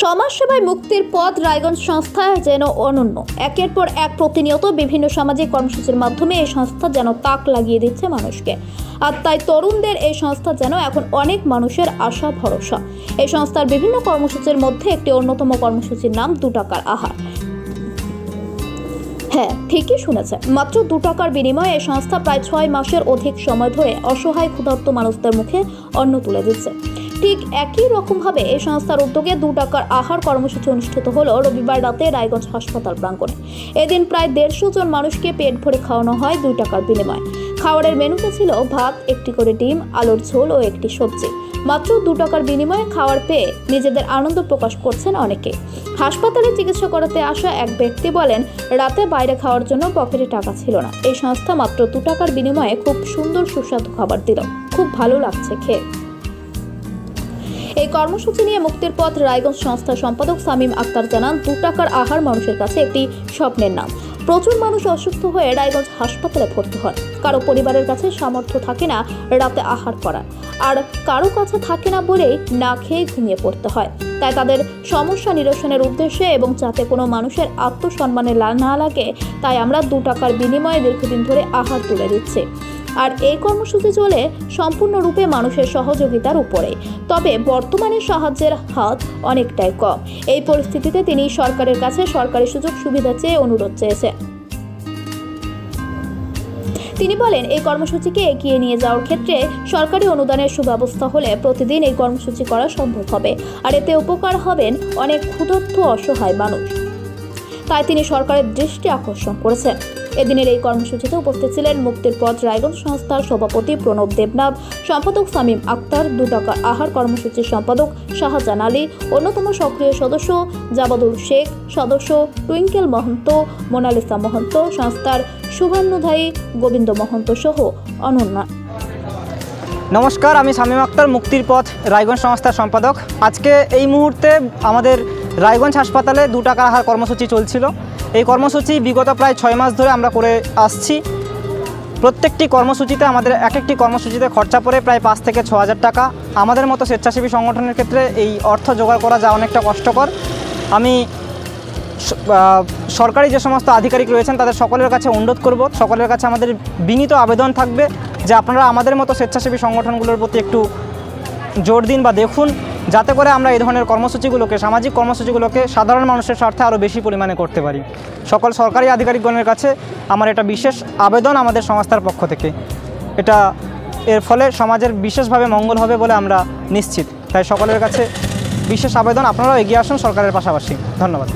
সমাজসেবায় মুক্তির পথ রায়গঞ্জ সংস্থা যেন অনন্য। একের পর এক প্রতিনিয়ত বিভিন্ন সামাজিক কর্মসূচির মাধ্যমে এই সংস্থা যেন তাক লাগিয়ে দিচ্ছে মানুষকে। আর তাই তরুণদের এই সংস্থা যেন এখন অনেক মানুষের আশা, ভরসা। এই সংস্থার বিভিন্ন কর্মসূচির মধ্যে একটি অন্যতম কর্মসূচির নাম দু টাকার আহার। হ্যাঁ ঠিকই শুনেছেন। মাত্র দু টাকার বিনিময়ে এই সংস্থা প্রায় ছয় মাসের অধিক সময় ধরে অসহায়, ক্ষুধার্ত মানুষদের মুখে অন্ন তুলে দিচ্ছে। ঠিক একই রকমভাবে এই সংস্থার উদ্যোগে দু টাকার আহার কর্মসূচি অনুষ্ঠিত হলো রবিবার রাতে রায়গঞ্জ হাসপাতাল প্রাঙ্গণে। এদিন প্রায় দেড়শো জন মানুষকে পেট ভরে খাওয়ানো হয় দুই টাকার বিনিময়ে। খাবারের মেনুতে ছিল ভাত, একটি করে ডিম, আলুর ঝোল ও একটি সবজি। মাত্র দু টাকার বিনিময়ে খাওয়ার পেয়ে নিজেদের আনন্দ প্রকাশ করছেন অনেকে। হাসপাতালে চিকিৎসা করাতে আসা এক ব্যক্তি বলেন, রাতে বাইরে খাওয়ার জন্য পকেটে টাকা ছিল না। এই সংস্থা মাত্র দু টাকার বিনিময়ে খুব সুন্দর সুস্বাদু খাবার দিল। খুব ভালো লাগছে খেয়ে। এই কর্মসূচি নিয়ে মুক্তির পথ রায়গঞ্জ সংস্থার সম্পাদক সামিম আক্তার জানান, দু টাকার আহার মানুষের কাছে একটি স্বপ্নের নাম। প্রচুর মানুষ অসুস্থ হয়ে রায়গঞ্জ হাসপাতালে ভর্তি হন। কারও পরিবারের কাছে সামর্থ্য থাকে না রাতে আহার করার। আর কারও কাছে থাকে না বলেই না খেয়ে ঘুমিয়ে পড়তে হয়। তাই তাদের সমস্যা নিরসনের উদ্দেশ্যে এবং যাতে কোনো মানুষের আত্মসম্মানে না লাগে, তাই আমরা দু টাকার বিনিময়ে দীর্ঘদিন ধরে আহার তুলে দিচ্ছি। আর এই কর্মসূচি চলে সম্পূর্ণরূপে মানুষের সহযোগিতার উপরে। তবে বর্তমানে সাহায্যের হাত অনেকটাই কম। এই পরিস্থিতিতে তিনি সরকারের কাছে সরকারি সুযোগ সুবিধা চেয়ে অনুরোধ চেয়েছেন। তিনি বলেন, এই কর্মসূচিকে এগিয়ে নিয়ে যাওয়ার ক্ষেত্রে সরকারি অনুদানের সুব্যবস্থা হলে প্রতিদিন এই কর্মসূচি করা সম্ভব হবে আর এতে উপকার হবেন অনেক ক্ষুধার্ত অসহায় মানুষ। তাই তিনি সরকারের দৃষ্টি আকর্ষণ করেছেন। এদিনের এই কর্মসূচিতে উপস্থিত ছিলেন মুক্তির পথ রায়গঞ্জ সংস্থার সভাপতি প্রণব দেবনাথ, সম্পাদক সামিম আক্তার দু টাকার আহার কর্মসূচির সম্পাদক শাহজাহান আলী, অন্যতম সক্রিয় সদস্য জাবাদুল শেখ, সদস্য টুইঙ্কেল মহন্ত, মোনালিসা মহন্ত, সংস্থার শুভান্নুধায়ী গোবিন্দ মহন্ত সহ অনন্যা। নমস্কার, আমি শামীম আক্তার, মুক্তির পথ রায়গঞ্জ সংস্থার সম্পাদক। আজকে এই মুহূর্তে আমাদের রায়গঞ্জ হাসপাতালে দু টাকা আহার কর্মসূচি চলছিল। এই কর্মসূচি বিগত প্রায় ছয় মাস ধরে আমরা করে আসছি। প্রত্যেকটি কর্মসূচিতে আমাদের এক একটি কর্মসূচিতে খরচা পড়ে প্রায় পাঁচ থেকে ছ হাজার টাকা। আমাদের মতো স্বেচ্ছাসেবী সংগঠনের ক্ষেত্রে এই অর্থ জোগাড় করা যা অনেকটা কষ্টকর। আমি সরকারি যে সমস্ত আধিকারিক রয়েছেন, তাদের সকলের কাছে অনুরোধ করব, সকলের কাছে আমাদের বিনীত আবেদন থাকবে যে আপনারা আমাদের মতো স্বেচ্ছাসেবী সংগঠনগুলোর প্রতি একটু জোর দিন বা দেখুন। যাতে করে আমরা এই ধরনের কর্মসূচিগুলোকে, সামাজিক কর্মসূচিগুলোকে সাধারণ মানুষের স্বার্থে আরও বেশি পরিমাণে করতে পারি। সকল সরকারি আধিকারিকগণের কাছে আমার এটা বিশেষ আবেদন আমাদের সংস্থার পক্ষ থেকে। এটা এর ফলে সমাজের বিশেষভাবে মঙ্গল হবে বলে আমরা নিশ্চিত। তাই সকলের কাছে বিশেষ আবেদন। আপনারাও এগিয়ে আসুন সরকারের পাশাপাশি। ধন্যবাদ।